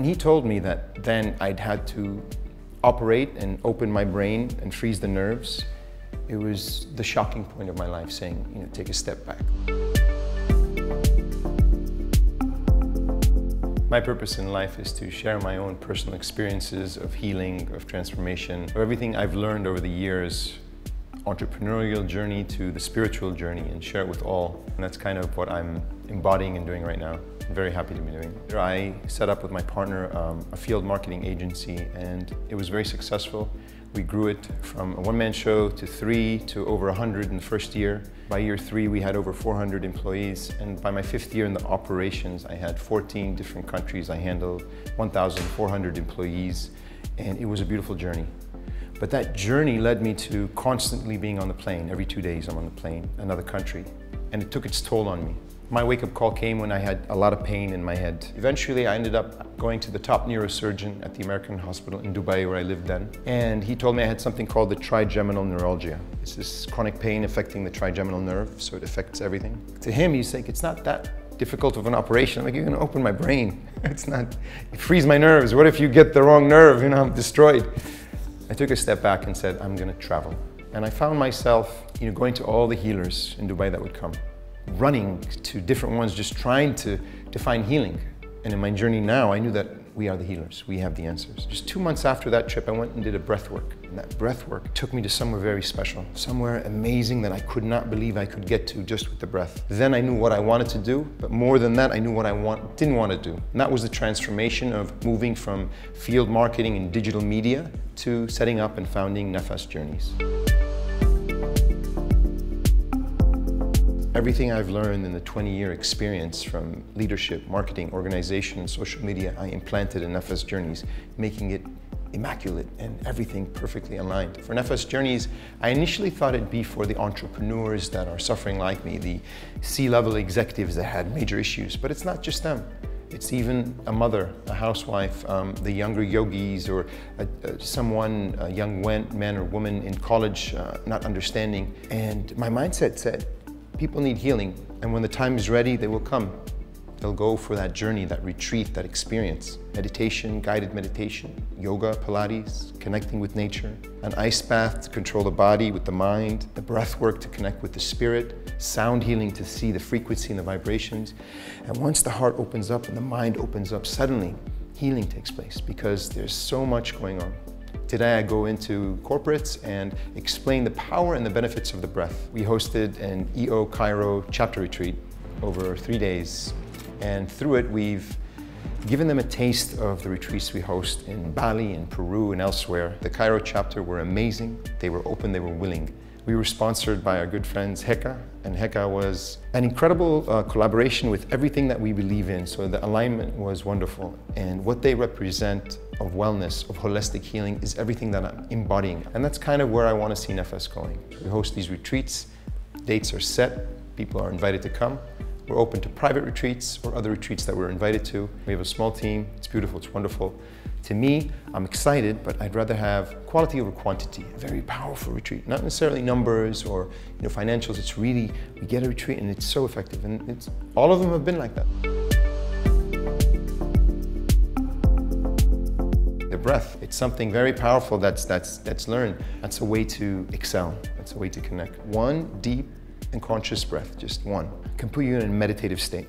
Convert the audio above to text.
When he told me that then I'd had to operate and open my brain and freeze the nerves, it was the shocking point of my life saying, you know, take a step back. My purpose in life is to share my own personal experiences of healing, of transformation, of everything I've learned over the years, entrepreneurial journey to the spiritual journey and share it with all. And that's kind of what I'm embodying and doing right now. I'm very happy to be doing. I set up with my partner um, a field marketing agency and it was very successful. We grew it from a one-man show to three to over 100 in the first year. By year three, we had over 400 employees. And by my fifth year in the operations, I had 14 different countries. I handled 1,400 employees. And it was a beautiful journey. But that journey led me to constantly being on the plane. Every two days I'm on the plane, another country. And it took its toll on me. My wake-up call came when I had a lot of pain in my head. Eventually, I ended up going to the top neurosurgeon at the American Hospital in Dubai, where I lived then. And he told me I had something called the trigeminal neuralgia. It's this chronic pain affecting the trigeminal nerve, so it affects everything. To him, he's like, it's not that difficult of an operation. I'm like, you're gonna open my brain. It's not, freeze my nerves. What if you get the wrong nerve? You know, I'm destroyed. I took a step back and said, I'm gonna travel. And I found myself, you know, going to all the healers in Dubai that would come running to different ones, just trying to, to find healing. And in my journey now, I knew that we are the healers. We have the answers. Just two months after that trip, I went and did a breath work. And that breath work took me to somewhere very special, somewhere amazing that I could not believe I could get to just with the breath. Then I knew what I wanted to do, but more than that, I knew what I want, didn't want to do. And that was the transformation of moving from field marketing and digital media to setting up and founding Nafas Journeys. Everything I've learned in the 20-year experience from leadership, marketing, organization, and social media, I implanted in Nafas Journeys, making it immaculate and everything perfectly aligned. For Nafas Journeys, I initially thought it'd be for the entrepreneurs that are suffering like me, the C-level executives that had major issues, but it's not just them. It's even a mother, a housewife, um, the younger yogis, or a, a, someone, a young man or woman in college uh, not understanding. And my mindset said, People need healing, and when the time is ready, they will come. They'll go for that journey, that retreat, that experience. Meditation, guided meditation, yoga, Pilates, connecting with nature, an ice bath to control the body with the mind, the breath work to connect with the spirit, sound healing to see the frequency and the vibrations. And once the heart opens up and the mind opens up, suddenly healing takes place because there's so much going on. Today I go into corporates and explain the power and the benefits of the breath. We hosted an EO Cairo chapter retreat over three days and through it we've given them a taste of the retreats we host in Bali, in Peru and elsewhere. The Cairo chapter were amazing, they were open, they were willing. We were sponsored by our good friends Heka, and Heka was an incredible uh, collaboration with everything that we believe in, so the alignment was wonderful. And what they represent of wellness, of holistic healing, is everything that I'm embodying. And that's kind of where I want to see Nafas going. We host these retreats, dates are set, people are invited to come. We're open to private retreats or other retreats that we're invited to. We have a small team, it's beautiful, it's wonderful. To me, I'm excited, but I'd rather have quality over quantity, a very powerful retreat. Not necessarily numbers or you know, financials, it's really, we get a retreat and it's so effective. And it's, all of them have been like that. The breath, it's something very powerful that's, that's, that's learned. That's a way to excel, that's a way to connect. One deep and conscious breath, just one, can put you in a meditative state.